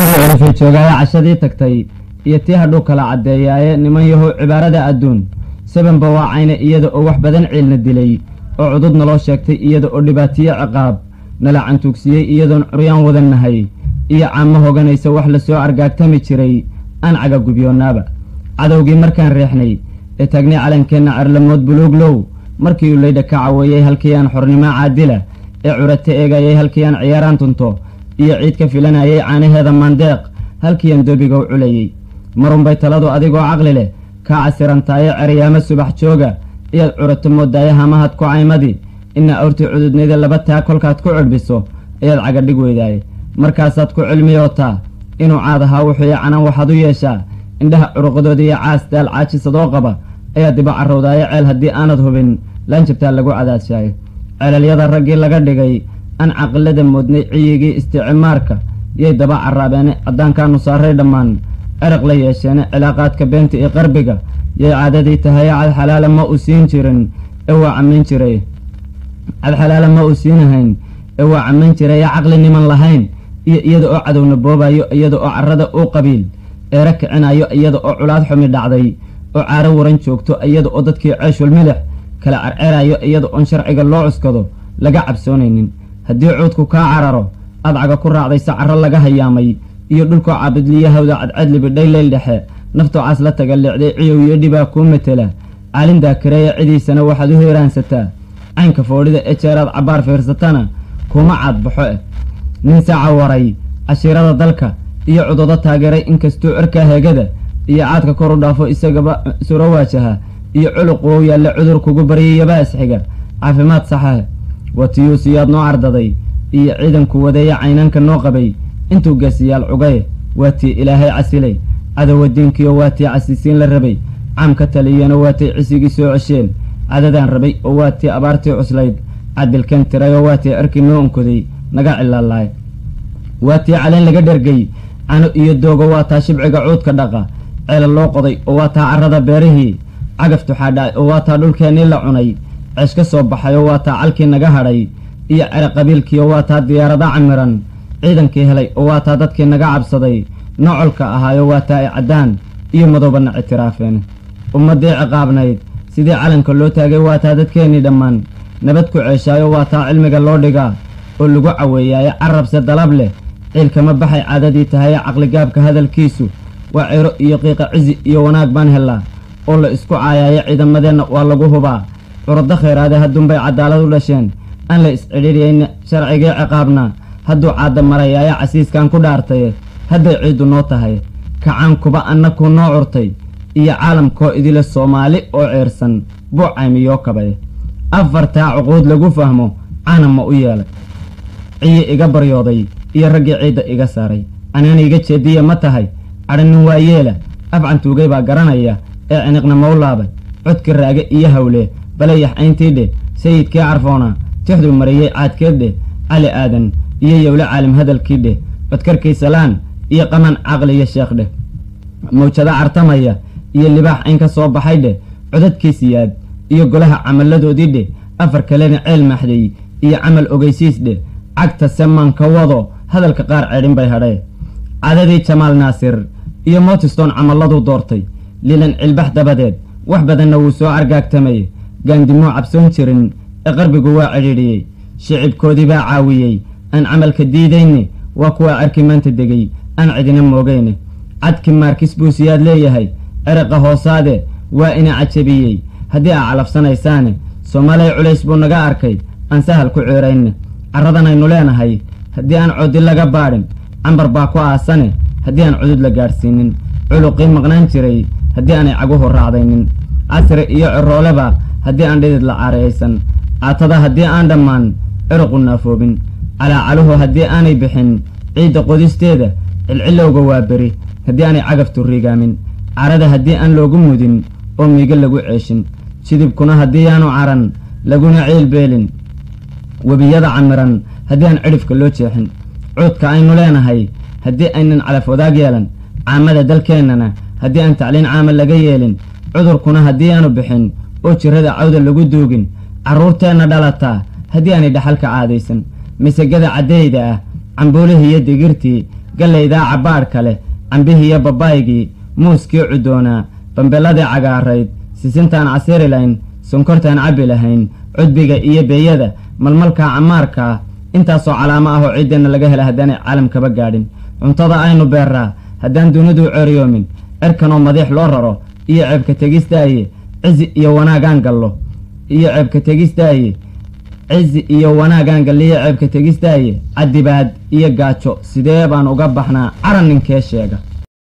adigoo elifay joogaaye cashadii tagtay iyo tii hadhuu kala caddeeyaaye niman yahow cibaarada adduun. Sabanba waa cayne iyada oo wax badan ciilna dilay oo cudud naloo sheegtay iyada oo dhibaatiye ciqaab nala cantuugsiiyey iyadoon curyaan wadan nahay. Iyo caamo hoganaysa wax la soo argaagtami jiray aan cagagubyoonnaaba cadowgii markaan reexnay ee taagnay calankeenna carlamood buluuglow markii uu laydha ka caweeyey halkii aan xornimo caadila ee curata eegayay halkii aan ciyaaraan tunto iyo ciid ka filanayay caanaheeda maandeeq halkii aan dobigow culayey marunbay taladu adigoo caqli leh? Kaa casirantaaye ceryaamo subax jooga. Iyaad curato moodaaye hamahad ku caymadii ina awrtii cududnayda laba taa kolkaad ku cidhbiso ayaad cagadhig weydaaye markaasaad ku cilmiyootaa. Inuu caad ahaa wuxuu canan waxaad u yeeshaa. Indhaha curuqdooda iyo caas daal caajisadoo qaba. Ayaa diba carrowdaaye ceel haddii aanad hubin. Laanjabtaa lagu cadaadshaay ceelalyada raggii laga dhigay aan caqilada moodnay ciyigii isticmaarka yay daba caraabeene caddaankaanu saaray dhammaan ceraq la yeesheene cilaaqaadka beenta iyo qarbiga. Yay caadadii tahaye cadxalaala ma u siin jirin ee waa cammayn jiray. Cadxalaala ma u siinahayn ee waa cammayn jiray. Ee caqli niman lahayn iyo iyada oo cadowna boobayo iyada oo carrada uu qabiil eera kicinayo iyada oo culaad xumi dhacday oo caaro waran joogto iyada oo dadkii ceeshul milix kala carceerayo iyada oon sharciga loo cuskado laga cabsoonaynin haddii cuudku kaa cararo adcaga ku raacdaysa carro laga hayaamay iyo dhulkoo caabudliyahawda cadcadlibidhay leyl dhexe naftoo la taga leecday ciyow iyo dhibaa kuu matela caalin daakareeya cidiisana waxaad u heeraansataa caynka foodhida ee jeeraad cabbaar fiirsatana kuma caadbaxo eh nin saaca waray cashiirada dalka iyo cududo taageeray inkastuu cirkaa heegada iyo caadka kor u dhaafo isagaba suro waajaha iyo culuq wow yaalle cudur kugu baryayabaa isxiga caafimaad saxahe watiyuusiyaad noo cardaday iyo ciidanku wadeeya caynanka noo qabay. Intuu geesiyaal cugaye waa tii ilaahay casilay. Cadowa diinkiyo waa tii casiisiin la rabay. Caam ka taliyana waa tay cisigii soo cesheen. Cadadaan rabay oo waa tii abaartii cuslayd. Cadilkan tirayoo waa tii cirkii noo onkoday. Naga cilaalaay. Waa tii caleen laga dhergay cano iyo doogo waa taa shibciga cuudka dhaqa. Ceela loo qoday oo waa taa carrada beerihii. Cagaftu xaadhaay oo waa taa dhulkeennii la cunay ceesh ka soo baxay oo waa taa calkii naga hadhay iyo cere qabiilkiioo waa taa diyaarada camiran. Ciidankii helay oo waa taa dadkii naga cabsaday. Nocolka ahaayo waa taa ay caddaan iyo madowbana ictiraafeen. Ummaddii ciqaabnayd sidii calanka loo taagay waa taa dadkeennii dhammaan. Nabad ku ceeshaayo waa taa cilmiga loo dhigaa oo lagu caweeyaaye carabse dalab leh. Ciilkama baxay caadadii tahaye caqligaabka hadalkiisu. Waa ciro iyo qiiqa cizi iyo wanaag baan hellaa oo la isku caayaaye ciidamadeenna waa lagu hubaa curado khayraade hadduunbay cadaalad u dhasheen. Aan la is-cidhiiriyayna sharcigii ciqaabnaa hadduu caadda marayaaye casiiskan ku dhaartaye hadday ciiddu noo tahay kacaankuba annakuu noo curtay iyo caalamkoo idile soomaali oo ceersan buu caymiyoo kabay. Afartaa cuquud lagu fahmo caana ma u yeelay. Ciyi iga baryooday iyo raggii ciidda iga saaray. Anaana iga jeediya ma tahay cadhanin waa yeela. Afcantuugay baa garanaya ee ciniqna mau laabay. Codka raage iyo hawle balayax ayntii dheh sayidkii carfoona tixduu mariyey caadkeed dheh cali aadan iyo yowle caalim hadalkii dheh codkarkii salaan iyo qaman caqliyo sheekh dheh mawjado cartamaya iyo libaax cayn ka soo baxay dheh codadkii siyaad iyo golaha camalladoodii dheh afar kalena ceel maxday iyo camal ogeysiis dheh cagta semanka wado hadalka qaar ceedhin bay hadhee cadadii jamaal naasir iyo motiston camalladuu doortay lilan cilbax dabadeed wax badanna wuu soo argaagtamay gaandimuu cabsoon jirin ee qarbigu waa cidhiidhiyey shicibkoodii baa caawiyey aan camalka diidayne waa kuwaa arki maanta degay aan cidina moogayne. Cadki maarkis buu siyaad leeyahay ciraqa hoosaade waa ina cajabiyey. Haddii aa calabsanaysaane soomaalay culays buu naga arkay aan sahal ku ceerayne. Carradanaynu leenahay haddii aan codi laga baadhin cambar baa ku aasane haddii aan cudud la gaadhsiinin culuqii maqnaan jiray haddii aanay caguhu raacdaynin casri iyo cirooleba haddii aan dhidid la caariyaysan caatada haddii aan dhammaan ciruqu naafoobin calaacaluhu haddii aanay bixin ciidda qodisteeda cilcilowga waa beri haddii aanay cagaftu riigaamin carada haddii aan loogu mudin oo miiga lagu ceeshin jidibkuna haddii aanu caran laguna ciilbeelin webiyada camiran haddii aan cidhifka loo jeexin cuudka aynu leenahay haddii aynan calaf wadaag yeelan caamada dalkeennana haddii aan tacliin caama laga yeelin cudurkuna haddii aanu bixin oo jirrada cawda lagu duugin carruurteenna dhalataa haddii aanay dhaxalka caadaysan. Masagada caddeyda ah cambuulihii iyo digirtii gallaydaa cabbaadhka leh cambihiiyo babaygii muuskii cudoonaa bambeladii cagaarayd sisintaan casiri layn sonkortaan cabbi lahayn cudbiga iyo beeyada malmalkaa camaarkaa intaasoo calaamo ah oo ciiddeenna laga hela haddaanay caalamkaba gaadhin. Cuntada aynu beerraa haddaan dunidu ceryoomin cerkanoo madiix loo raro iyo ceebka tegistaaye cizi iyo wanaagaan gallo iyo ceebka tegistaaye cizi iyo wanaagaan galliyo ceebka tegistaaye cadibaad iyo gaajo. Sidee baan uga baxnaa? Caran ninkee sheega